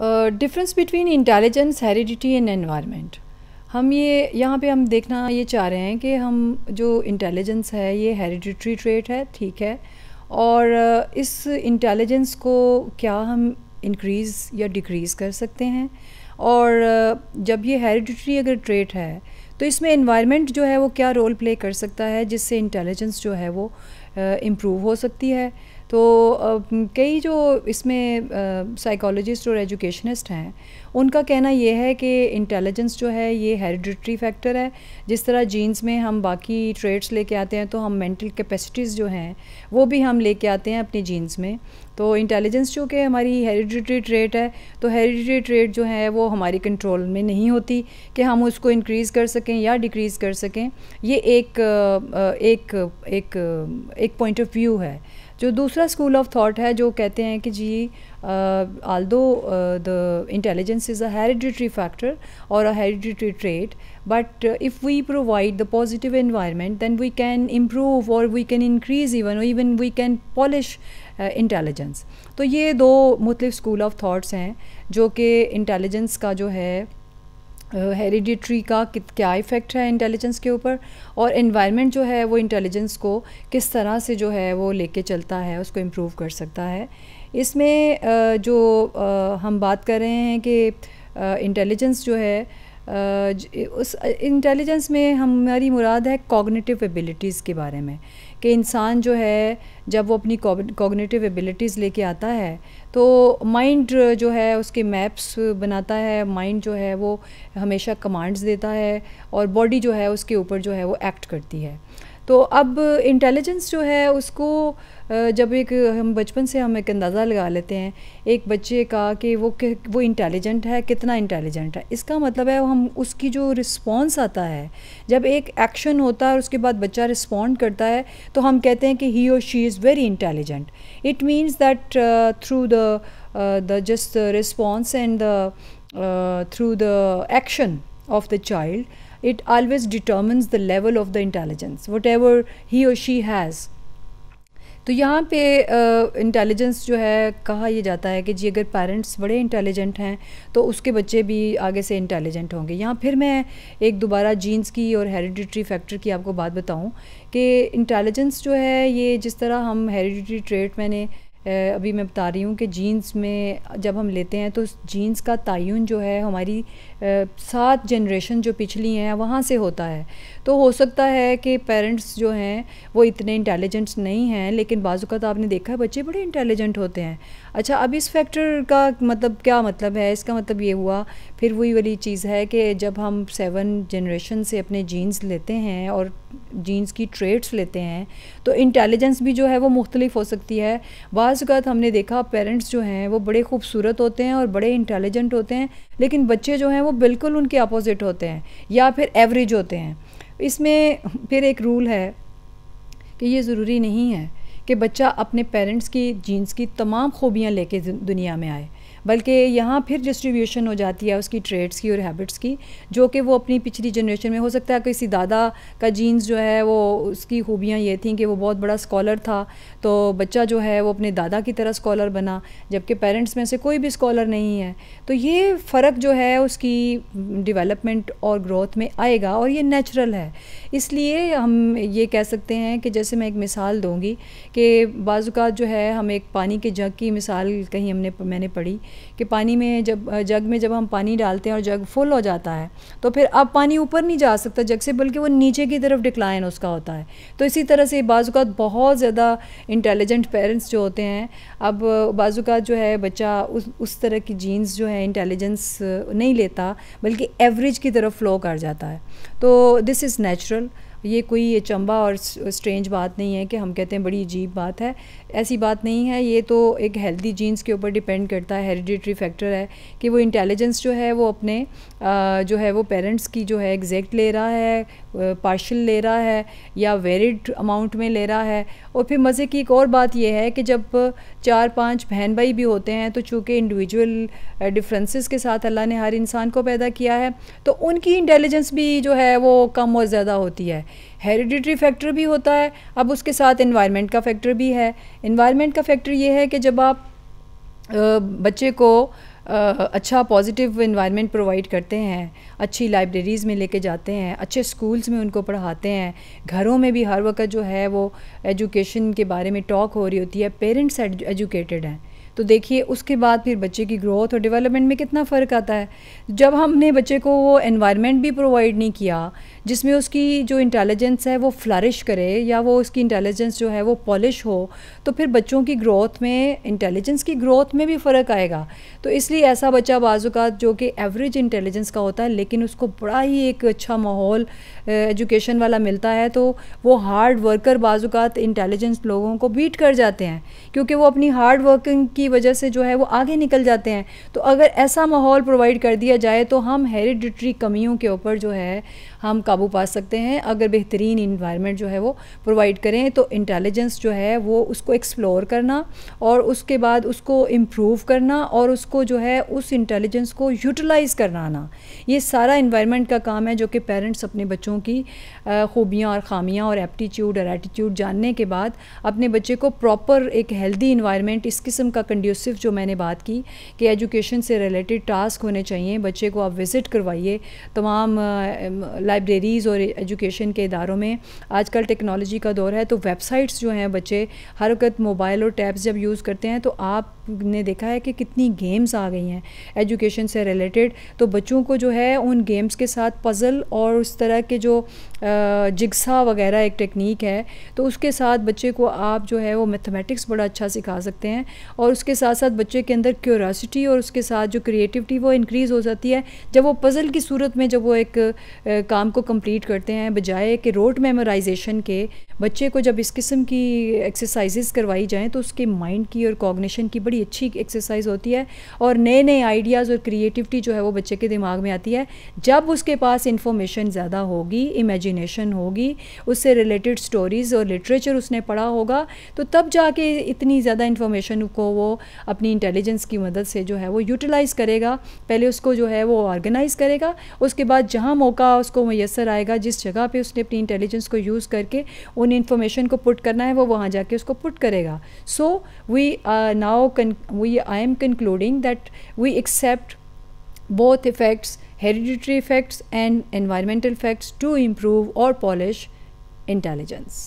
Difference between intelligence heredity and environment हम ये, यहाँ पे हम देखना ये चाह रहे हैं कि हम जो इंटेलिजेंस है, ये हेरिडिटरी ट्रेट है, ठीक है? और इस इंटेलिजेंस को क्या हम इंक्रीज़ या डिक्रीज़ कर सकते हैं? और जब ये हेरिडिटरी अगर ट्रेट है तो इसमें इन्वायरमेंट जो है वो क्या रोल प्ले कर सकता है, जिससे इंटेलिजेंस जो है वो इम्प्रूव हो सकती है? तो कई जो इसमें साइकोलॉजिस्ट और एजुकेशनिस्ट हैं, उनका कहना ये है कि इंटेलिजेंस जो है, ये हेरिडिटरी फैक्टर है। जिस तरह जीन्स में हम बाकी ट्रेड्स लेके आते हैं तो हम मेंटल कैपेसिटीज़ जो हैं, वो भी हम लेके आते हैं अपनी जीन्स में। तो इंटेलिजेंस जो कि हमारी हेरिडिटरी ट्रेट है तो हेरिडिटरी ट्रेट जो है, वो हमारी कंट्रोल में नहीं होती कि हम उसको इंक्रीज़ कर सकें या डिक्रीज़ कर सकें। ये एक एक एक पॉइंट ऑफ़ व्यू है। जो दूसरा स्कूल ऑफ़ थॉट है, जो कहते हैं कि जी although the intelligence is a hereditary factor और a hereditary trait but if we provide the positive environment than we can improve और we can increase even even we can polish intelligence तो ये दो मुख्तलिफ़ स्कूल ऑफ़ थाट्स हैं, जो कि intelligence का जो है हेरिडिट्री का कित, क्या इफ़ेक्ट है इंटेलिजेंस के ऊपर? और इन्वायरमेंट जो है, वो इंटेलिजेंस को किस तरह से जो है, वो लेके चलता है, उसको इम्प्रूव कर सकता है? इसमें जो हम बात कर रहे हैं कि इंटेलिजेंस जो है उस इंटेलिजेंस में हमारी मुराद है कॉग्निटिव एबिलिटीज़ के बारे में। कि इंसान जो है, जब वो अपनी कॉग्निटिव एबिलिटीज़ लेके आता है तो माइंड जो है, उसके मैप्स बनाता है माइंड जो है, वो हमेशा कमांड्स देता है और बॉडी जो है, उसके ऊपर जो है, वो एक्ट करती है। तो अब इंटेलिजेंस जो है, उसको जब एक, हम बचपन से हम एक अंदाज़ा लगा लेते हैं, एक बच्चे का कि वो वो इंटेलिजेंट है, कितना इंटेलिजेंट है। इसका मतलब है, हम, उसकी जो रिस्पॉन्स आता है, जब एक एक्शन होता है और उसके बाद बच्चा रिस्पॉन्ड करता है तो हम कहते हैं कि ही और she is very intelligent it means that through the the just response and the through the action of the child it always determines the level of the intelligence whatever he or she has. तो यहाँ पे intelligence uh, जो है कहा यह जाता है कि जी अगर पेरेंट्स बड़े इंटेलिजेंट हैं तो उसके बच्चे भी आगे से इंटेलिजेंट होंगे। यहाँ फिर मैं एक दोबारा जीन्स की और हेरिडिटरी फैक्टर की आपको बात बताऊँ कि इंटेलिजेंस जो है ये जिस तरह हम हेरिडिटरी ट्रेट मैंने अभी मैं बता रही हूँ कि जीन्स में जब हम लेते हैं तो जीन्स का तयन जो है हमारी सात जनरेशन जो पिछली हैं, वहाँ से होता है। तो हो सकता है कि पेरेंट्स जो हैं, वो इतने इंटेलिजेंट्स नहीं हैं, लेकिन बाज़ात आपने देखा है, बच्चे बड़े इंटेलिजेंट होते हैं। अच्छा अब इस फैक्टर का मतलब क्या मतलब है? इसका मतलब ये हुआ, फिर वही वाली चीज़ है कि जब हम सेवन जनरेशन से अपने जीन्स लेते हैं और जीन्स की ट्रेड्स लेते हैं तो इंटेलिजेंस भी जो है, वो मुख्तलिफ़ हो सकती है। बाज़ात हमने देखा पेरेंट्स जो हैं, वो बड़े खूबसूरत होते हैं और बड़े इंटेलिजेंट होते हैं, लेकिन बच्चे जो हैं, वो बिल्कुल उनके अपोज़िट होते हैं, या फिर एवरेज होते हैं। इसमें फिर एक रूल है कि ये ज़रूरी नहीं है कि बच्चा अपने पेरेंट्स की जीन्स की तमाम खूबियाँ लेके दुनिया में आए। बल्कि यहाँ फिर डिस्ट्रीब्यूशन हो जाती है उसकी ट्रेड्स की और हैबिट्स की, जो कि वो अपनी पिछली जनरेशन में हो सकता है। किसी दादा का जीन्स जो है, वो उसकी खूबियाँ ये थी कि वो बहुत बड़ा स्कॉलर था तो बच्चा जो है, वो अपने दादा की तरह स्कॉलर बना, जबकि पेरेंट्स में से कोई भी स्कॉलर नहीं है। तो ये फ़र्क जो है, उसकी डिवेलपमेंट और ग्रोथ में आएगा और ये नेचुरल है। इसलिए हम ये कह सकते हैं कि जैसे मैं एक मिसाल दूँगी कि बाज़ात जो है, हम एक पानी के जग की मिसाल कहीं हमने, मैंने पढ़ी कि पानी में जब जग में जब हम पानी डालते हैं और जग फुल हो जाता है तो फिर अब पानी ऊपर नहीं जा सकता जग से, बल्कि वो नीचे की तरफ़ डिक्लाइन उसका होता है। तो इसी तरह से बाज़ात बहुत ज़्यादा इंटेलिजेंट पेरेंट्स जो होते हैं, अब बाज़ात जो है, बच्चा उस उस तरह की जीन्स जो है इंटेलिजेंस नहीं लेता, बल्कि एवरेज की तरफ़ फ़्लो कर जाता है। तो दिस इज़ नेचुरल ये कोई चंबा और स्ट्रेंज बात नहीं है कि हम कहते हैं बड़ी अजीब बात है। ऐसी बात नहीं है, ये तो एक हेल्दी जीन्स के ऊपर डिपेंड करता है हेरिडिटरी फैक्टर है कि वो इंटेलिजेंस जो है, वो अपने जो है वो पेरेंट्स की जो है एग्जैक्ट ले रहा है पार्शल ले रहा है या वेरिड अमाउंट में ले रहा है। और फिर मज़े की एक और बात यह है कि जब चार पाँच बहन भाई भी होते हैं तो चूँकि इंडिविजुअल डिफरेंसेस के साथ अल्लाह ने हर इंसान को पैदा किया है तो उनकी इंटेलिजेंस भी जो है वो कम और ज़्यादा होती है। हेरिडिटरी फैक्टर भी होता है, अब उसके साथ इन्वायरमेंट का फैक्टर भी है। इन्वायरमेंट का फैक्टर ये है कि जब आप बच्चे को अच्छा पॉजिटिव इन्वायरमेंट प्रोवाइड करते हैं, अच्छी लाइब्रेरीज़ में लेके जाते हैं, अच्छे स्कूल्स में उनको पढ़ाते हैं, घरों में भी हर वक्त जो है वो एजुकेशन के बारे में टॉक हो रही होती है पेरेंट्स एजुकेटेड हैं। तो देखिए, उसके बाद फिर बच्चे की ग्रोथ और डेवलपमेंट में कितना फ़र्क आता है। जब हमने बच्चे को वो एनवायरनमेंट भी प्रोवाइड नहीं किया, जिसमें उसकी जो इंटेलिजेंस है वो फ्लरिश करे या वो उसकी इंटेलिजेंस जो है वो पॉलिश हो तो फिर बच्चों की ग्रोथ में इंटेलिजेंस की ग्रोथ में भी फ़र्क आएगा। तो इसलिए ऐसा बच्चा बाज़ात जो कि एवरेज इंटेलिजेंस का होता है, लेकिन उसको बड़ा ही एक अच्छा माहौल एजुकेशन वाला मिलता है तो वो हार्ड वर्कर बाज़ात इंटेलिजेंस लोगों को बीट कर जाते हैं, क्योंकि वो अपनी हार्ड वर्किंग की वजह से जो है वो आगे निकल जाते हैं। तो अगर ऐसा माहौल प्रोवाइड कर दिया जाए तो हम हेरिडिटरी कमियों के ऊपर जो है हम काबू पा सकते हैं। अगर बेहतरीन इन्वायरमेंट जो है वो प्रोवाइड करें तो इंटेलिजेंस जो है वो उसको एक्सप्लोर करना और उसके बाद उसको इम्प्रूव करना और उसको जो है उस इंटेलिजेंस को यूटिलाइज़ करना ये सारा इन्वायरमेंट का काम है, जो कि पेरेंट्स अपने बच्चों की खूबियाँ और ख़ामियाँ और एप्टीट्यूड और एटीट्यूड जानने के बाद अपने बच्चे को प्रॉपर एक हेल्दी इन्वायरमेंट इस किस्म का कंड्यूसिव जो मैंने बात की कि एजुकेशन से रिलेटेड टास्क होने चाहिए, बच्चे को आप विज़िट करवाइए तमाम लाइब्रेरीज़ और एजुकेशन के इदारों में। आजकल टेक्नोलॉजी का दौर है तो वेबसाइट्स जो हैं बच्चे, हर वक्त मोबाइल और टैब्स जब यूज़ करते हैं तो आपने देखा है कि कितनी गेम्स आ गई हैं एजुकेशन से रिलेटेड तो बच्चों को जो है उन गेम्स के साथ पज़ल और उस तरह के जो जिग्सा वगैरह एक टेक्निक है तो उसके साथ बच्चे को आप जो है वो मैथमेटिक्स बड़ा अच्छा सिखा सकते हैं। और उसके साथ साथ बच्चे के अंदर क्यूरासिटी और उसके साथ जो क्रिएटिविटी वो इंक्रीज़ हो जाती है। जब वो पज़ल की सूरत में जब वो एक काम को कंप्लीट करते हैं, बजाय कि रोड मेमोराइजेशन के बच्चे को जब इस किस्म की एक्सरसाइजेस करवाई जाएँ तो उसके माइंड की और कॉग्निशन की बड़ी अच्छी एक्सरसाइज होती है और नए नए आइडियाज़ और क्रिएटिविटी जो है वो बच्चे के दिमाग में आती है। जब उसके पास इंफॉर्मेशन ज़्यादा होगी इमेजिनेशन होगी, उससे रिलेटेड स्टोरीज़ और लिटरेचर उसने पढ़ा होगा तो तब जाके इतनी ज़्यादा इन्फॉर्मेशन को वो अपनी इंटेलिजेंस की मदद से जो है वो यूटिलाइज़ करेगा। पहले उसको जो है वो ऑर्गेनाइज़ करेगा, उसके बाद जहाँ मौका उसको मैसर आएगा, जिस जगह पर उसने अपनी इंटेलिजेंस को यूज़ करके, उन उन इन्फॉर्मेशन को पुट करना है, वो वहाँ जाके उसको पुट करेगा। So we now we I am concluding that we accept both effects hereditary effects and environmental effects to improve और पॉलिश इंटेलिजेंस